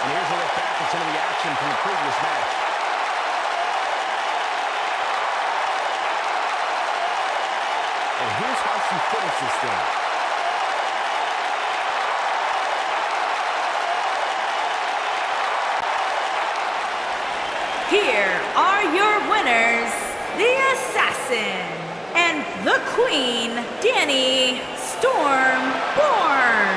And here's a look back at some of the action from the previous match. And here's how she finished this thing. Here are your winners, the Assassin and the Queen, Danny Stormborn.